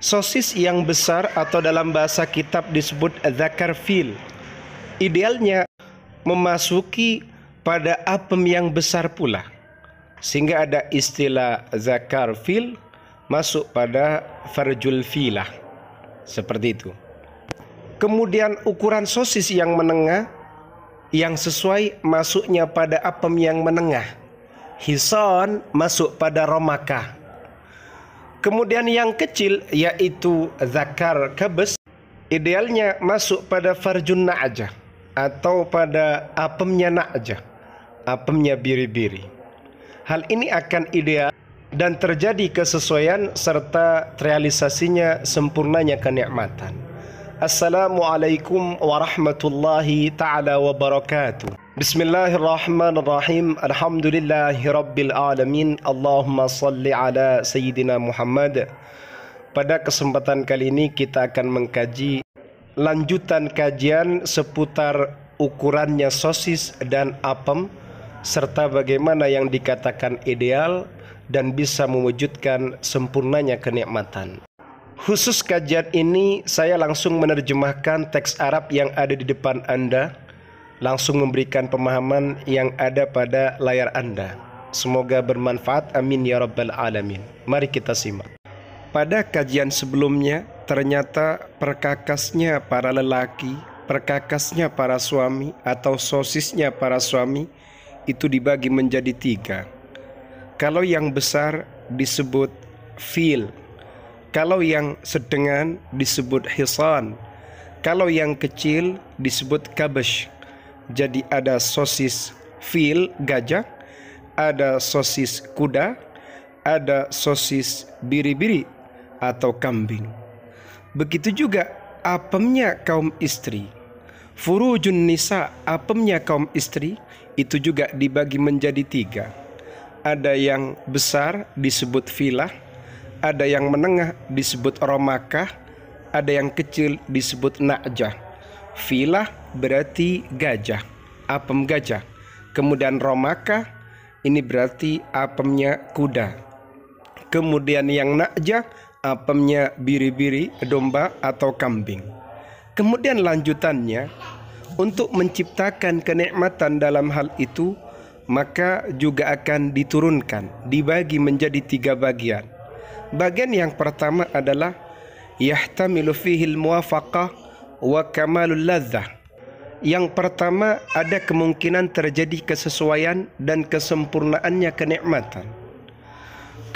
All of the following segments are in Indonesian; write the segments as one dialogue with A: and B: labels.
A: Sosis yang besar atau dalam bahasa kitab disebut zakar fil. Idealnya memasuki pada apem yang besar pula. Sehingga ada istilah zakar fil masuk pada farjul filah. Seperti itu. Kemudian ukuran sosis yang menengah yang sesuai masuknya pada apem yang menengah. Hison masuk pada romakah Kemudian yang kecil yaitu zakar kabes idealnya masuk pada farjun na'jah atau pada apemnya na'jah, apemnya biri-biri. Hal ini akan ideal dan terjadi kesesuaian serta realisasinya sempurnanya kenikmatan. Assalamualaikum warahmatullahi taala wabarakatuh. Bismillahirrahmanirrahim. Alhamdulillahirabbil alamin. Allahumma salli ala sayyidina Muhammad. Pada kesempatan kali ini kita akan mengkaji lanjutan kajian seputar ukurannya sosis dan apem serta bagaimana yang dikatakan ideal dan bisa mewujudkan sempurnanya kenikmatan. Khusus kajian ini saya langsung menerjemahkan teks Arab yang ada di depan Anda langsung memberikan pemahaman yang ada pada layar Anda. Semoga bermanfaat. Amin ya rabbal alamin. Mari kita simak. Pada kajian sebelumnya, ternyata perkakasnya para lelaki, perkakasnya para suami atau sosisnya para suami itu dibagi menjadi tiga. Kalau yang besar disebut fil, kalau yang sedengan disebut hisan, kalau yang kecil disebut kabash. Jadi ada sosis fil gajah, ada sosis kuda, ada sosis biri-biri atau kambing. Begitu juga apemnya kaum istri. Furujun nisa, apemnya kaum istri, itu juga dibagi menjadi tiga. Ada yang besar disebut filah, ada yang menengah disebut romakah, ada yang kecil disebut na'jah. Filah berarti gajah, apem gajah. Kemudian romaka ini berarti apemnya kuda. Kemudian yang nakja apemnya biri-biri, domba atau kambing. Kemudian lanjutannya untuk menciptakan kenikmatan dalam hal itu maka juga akan diturunkan, dibagi menjadi tiga bagian. Bagian yang pertama adalah yahtamilu fihi al-muwafaqah wa kamalul ladzah yang pertama ada kemungkinan terjadi kesesuaian dan kesempurnaannya kenikmatan.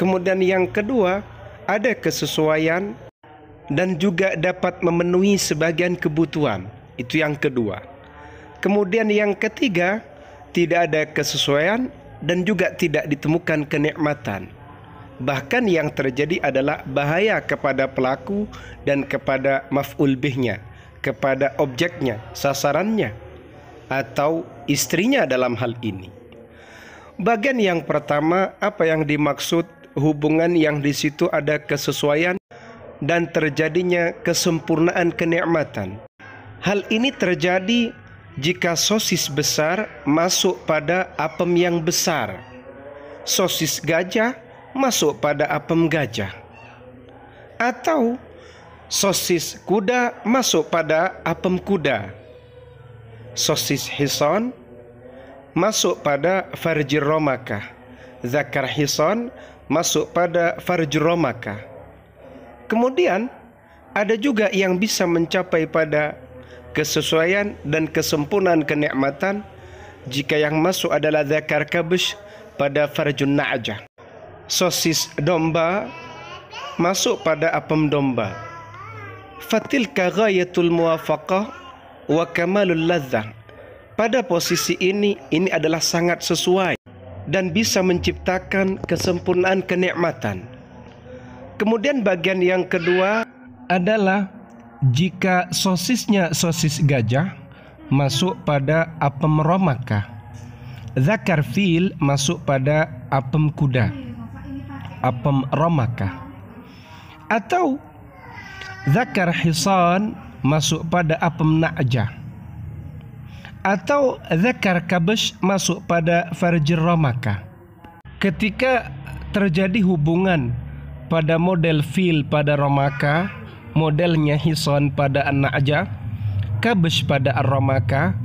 A: Kemudian yang kedua ada kesesuaian dan juga dapat memenuhi sebagian kebutuhan. Itu yang kedua. Kemudian yang ketiga tidak ada kesesuaian dan juga tidak ditemukan kenikmatan. Bahkan yang terjadi adalah bahaya kepada pelaku dan kepada maf'ul bihnya kepada objeknya, sasarannya, atau istrinya dalam hal ini. Bagian yang pertama, apa yang dimaksud hubungan yang di situ ada kesesuaian dan terjadinya kesempurnaan kenikmatan. Hal ini terjadi jika sosis besar masuk pada apem yang besar. Sosis gajah masuk pada apem gajah. Atau sosis kuda masuk pada apem kuda. Sosis hison masuk pada farjir romaka. Zakar hison masuk pada farjir romaka. Kemudian ada juga yang bisa mencapai pada kesesuaian dan kesempurnaan kenikmatan jika yang masuk adalah zakar kabush pada farjun na'jah. Sosis domba masuk pada apem domba fatilka ghayatul muwafaqah wa kamalul ladzah. Pada posisi ini ini adalah sangat sesuai dan bisa menciptakan kesempurnaan kenikmatan. Kemudian bagian yang kedua adalah jika sosisnya sosis gajah masuk pada apem romaka. Zakar fil masuk pada apem kuda. Apem romaka. Atau zakar hisan masuk pada apem na'jah atau zakar kabash masuk pada farjir ramaka ketika terjadi hubungan pada model fil pada romaka, modelnya hison pada an-na'ja, kabesh pada ar-romaka,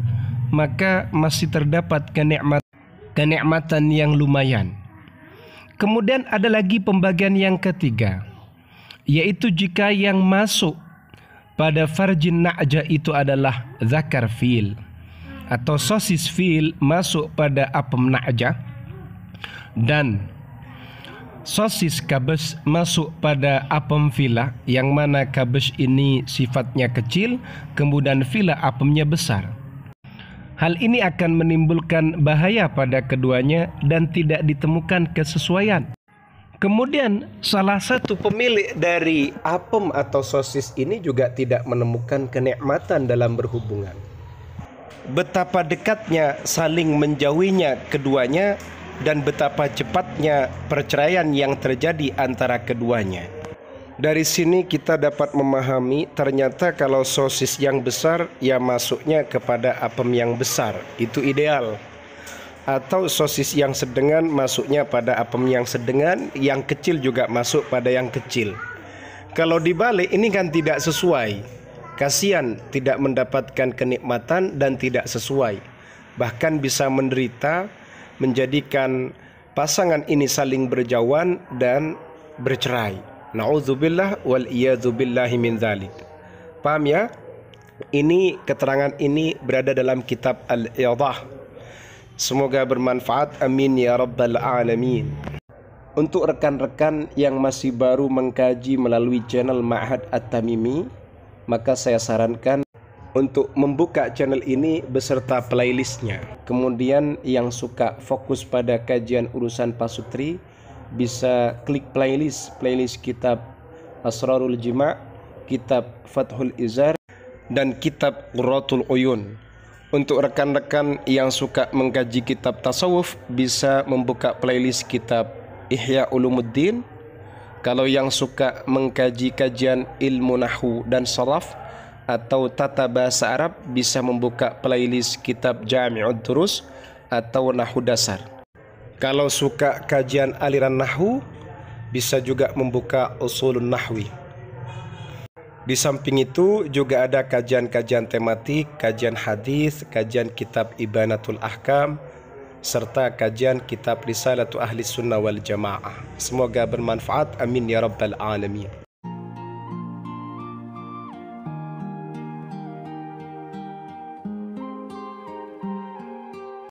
A: maka masih terdapat kenikmat kenikmatan yang lumayan. Kemudian ada lagi pembagian yang ketiga, yaitu jika yang masuk pada farjin na'ja itu adalah zakar fil atau sosis fil masuk pada apem na'ja dan sosis kabes masuk pada apem fila yang mana kabes ini sifatnya kecil kemudian fila apemnya besar. Hal ini akan menimbulkan bahaya pada keduanya dan tidak ditemukan kesesuaian. Kemudian salah satu pemilik dari apem atau sosis ini juga tidak menemukan kenikmatan dalam berhubungan. Betapa dekatnya saling menjauhinya keduanya dan betapa cepatnya perceraian yang terjadi antara keduanya. Dari sini kita dapat memahami ternyata kalau sosis yang besar ya masuknya kepada apem yang besar itu ideal. Atau sosis yang sedengan masuknya pada apem yang sedengan, yang kecil juga masuk pada yang kecil. Kalau dibalik ini kan tidak sesuai. Kasihan tidak mendapatkan kenikmatan dan tidak sesuai. Bahkan bisa menderita menjadikan pasangan ini saling berjauhan dan bercerai. Nauzubillah wal iyadzubillahi min dzalik. Paham ya? Ini keterangan ini berada dalam kitab Al-Iyadah. Semoga bermanfaat. Amin ya rabbal alamin. Untuk rekan-rekan yang masih baru mengkaji melalui channel Ma'had At-Tamimi, maka saya sarankan untuk membuka channel ini beserta playlistnya. Kemudian yang suka fokus pada kajian urusan pasutri bisa klik playlist playlist kitab Asrarul Jima', kitab Fathul Izar dan kitab Qurratul Uyun. Untuk rekan-rekan yang suka mengkaji kitab tasawuf bisa membuka playlist kitab Ihya Ulumuddin. Kalau yang suka mengkaji kajian ilmu nahu dan saraf atau tata bahasa Arab bisa membuka playlist kitab Jami'ud Durus atau Nahu Dasar. Kalau suka kajian aliran Nahu, bisa juga membuka Usulun Nahwi. Di samping itu juga ada kajian-kajian tematik, kajian hadis, kajian kitab Ibanatul Ahkam, serta kajian kitab Risalatu Ahli Sunnah wal Jamaah. Semoga bermanfaat. Amin ya rabbal alamin.